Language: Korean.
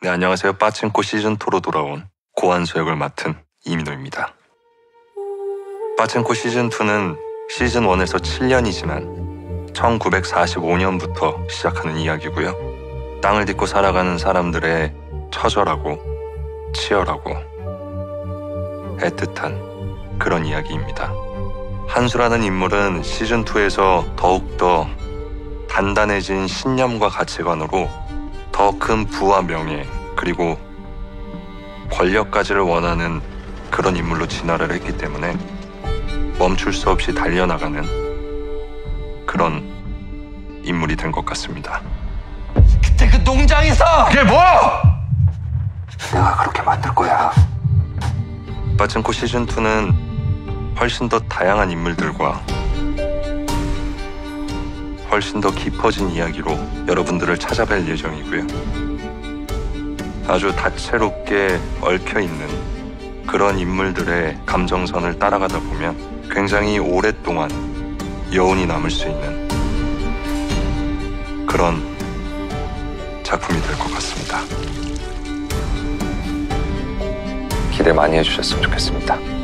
네, 안녕하세요. 빠친코 시즌2로 돌아온 고환수 역을 맡은 이민호입니다. 빠친코 시즌2는 시즌1에서 7년이 지난 1945년부터 시작하는 이야기고요. 땅을 딛고 살아가는 사람들의 처절하고 치열하고 애틋한 그런 이야기입니다. 한수라는 인물은 시즌2에서 더욱더 단단해진 신념과 가치관으로 더 큰 부와 명예 그리고 권력까지를 원하는 그런 인물로 진화를 했기 때문에 멈출 수 없이 달려나가는 그런 인물이 된 것 같습니다. 그때 그 농장에서 그게 뭐? 내가 그렇게 만들 거야. 빠친코 시즌 2는 훨씬 더 다양한 인물들과 훨씬 더 깊어진 이야기로 여러분들을 찾아뵐 예정이고요. 아주 다채롭게 얽혀있는 그런 인물들의 감정선을 따라가다 보면 굉장히 오랫동안 여운이 남을 수 있는 그런 작품이 될 것 같습니다. 기대 많이 해주셨으면 좋겠습니다.